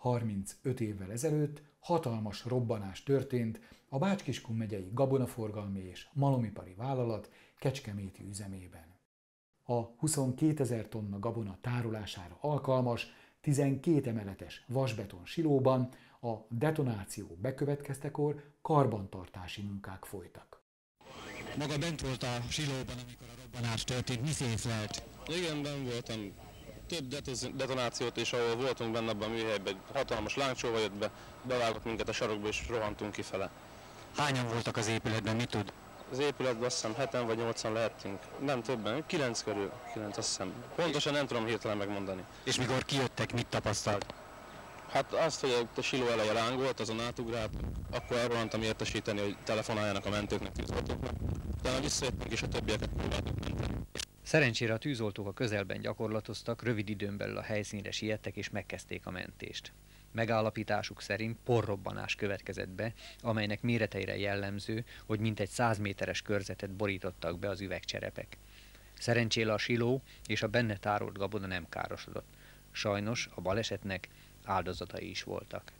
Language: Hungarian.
35 évvel ezelőtt hatalmas robbanás történt a Bács-Kiskun megyei gabonaforgalmi és malomipari vállalat Kecskeméti üzemében. A 22 ezer tonna gabona tárolására alkalmas 12 emeletes vasbeton silóban a detonáció bekövetkeztekor karbantartási munkák folytak. Maga bent volt a silóban, amikor a robbanás történt, mi észlelt? Igen, ben voltam. Több detonációt is, ahol voltunk benne abban a műhelyben, egy hatalmas lángcsóva jött be, bevágott minket a sarokba és rohantunk kifele. Hányan voltak az épületben, mit tud? Az épületben azt hiszem 7 vagy 8 lehettünk, nem többen, 9 körül, 9 azt hiszem. Pontosan nem tudom hirtelen megmondani. És mikor kijöttek, mit tapasztalt? Hát azt, hogy a siló eleje lángolt, azon átugráltunk, akkor elrohantam értesíteni, hogy telefonáljanak a mentőknek, tűzoltóknak. Utána visszajöttünk és a többieket próbáltuk menteni. Szerencsére a tűzoltók a közelben gyakorlatoztak, rövid időn belül a helyszínre siettek és megkezdték a mentést. Megállapításuk szerint porrobbanás következett be, amelynek méreteire jellemző, hogy mintegy 100 méteres körzetet borítottak be az üvegcserepek. Szerencsére a siló és a benne tárolt gabona nem károsodott. Sajnos a balesetnek áldozatai is voltak.